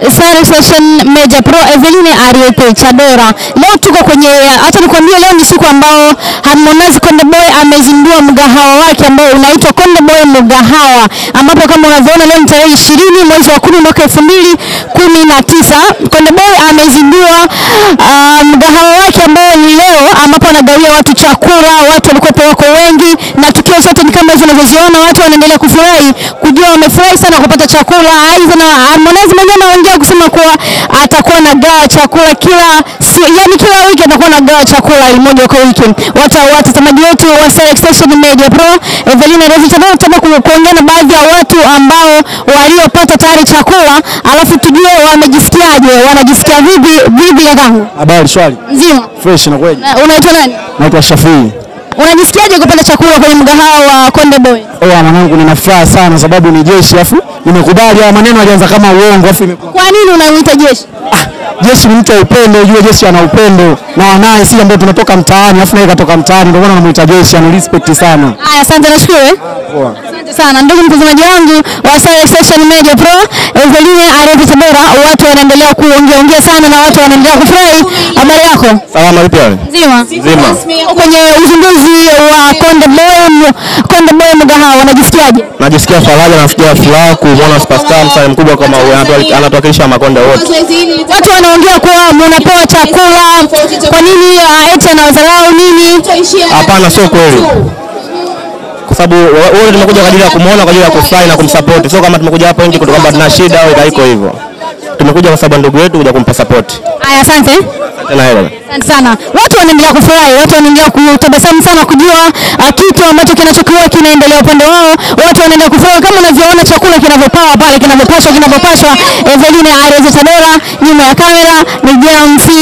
Sare Fashion Meja Pro Eveline Ariete Chadora. Leo tuko kwenye, hata nikwambie, leo ni siku ambao Harmonize Konde Boy amezindua mgahawa wake ambao unaitwa Konde Boy Mgahawa, ambapo kama unavyoona leo ni tarehe ishirini mwezi wa kumi mwaka elfu mbili kumi na tisa Konde Boy amezindua ah, zote ni unavyoziona, watu wanaendelea kufurahi, kujua wamefurahi sana kupata chakula. Aidha na Harmonize mwenyewe anaongea kusema kuwa atakuwa na gawa chakula kila si, yani kila wiki atakuwa na gawa chakula moja kwa wiki. Watu watazamaji wetu wa Select Station Media Pro Evelina Rose tutaenda tutaenda kuongea na baadhi ya watu ambao waliopata tayari chakula, alafu tujue wamejisikiaje, wanajisikia vipi vipi kakangu. Habari shwari. Nzima. Fresh na kweli. Unaitwa nani? Naitwa Shafii. Unajisikiaje kupata chakula kwenye mgahawa wa Konde Boy? Oh, mwanangu nina furaha sana sababu ni jeshi afu nimekubali haya maneno alianza kama uongo afu imekuwa Kwa nini unamuita jeshi? Ah, jeshi ni mtu wa upendo, ujue jeshi ana upendo na wanaye sisi ambao tunatoka mtaani afu naye katoka mtaani ndio maana namuita jeshi, ana respect sana. Haya, asante nashukuru. shukrani. Poa. Asante sana ndugu mtazamaji wangu wa Station Media Pro, Eveline bora, watu wanaendelea kuongea ongea sana na watu wanaendelea kufurahi. Habari yako? Salama vipi wewe? Nzima. Nzima. Kwenye uzinduzi wa Konde Boy Konde Boy mgahawa, unajisikiaje? Najisikia faraja, nasikia furaha kumwona superstar msanii mkubwa kama huyo anatu- anatuwakilisha Makonde wote. Watu wanaongea kuwa mnapewa chakula, kwa nini ah, eti anawadharau nini? Hapana, sio kweli, kwa sababu wewe tumekuja kwa ajili ya kumuona, kwa ajili ya kufurahi na kumsupport. Sio kama tumekuja hapa nje kutoka kwamba tuna shida au haiko hivyo. Tumekuja kwa sababu ndugu yetu kuja kumpa support. Haya, asante. Asante sana. Watu wanaendelea kufurahi, watu wanaendelea kutabasamu sana kujua uh, kitu ambacho kinachokuwa kinaendelea upande wao. Watu wanaendelea kufurahi kama unavyoona chakula kinavyopawa pale, kinavyopashwa, kinavyopashwa. Eveline Areze Tabora nyuma ya kamera ni Jamsi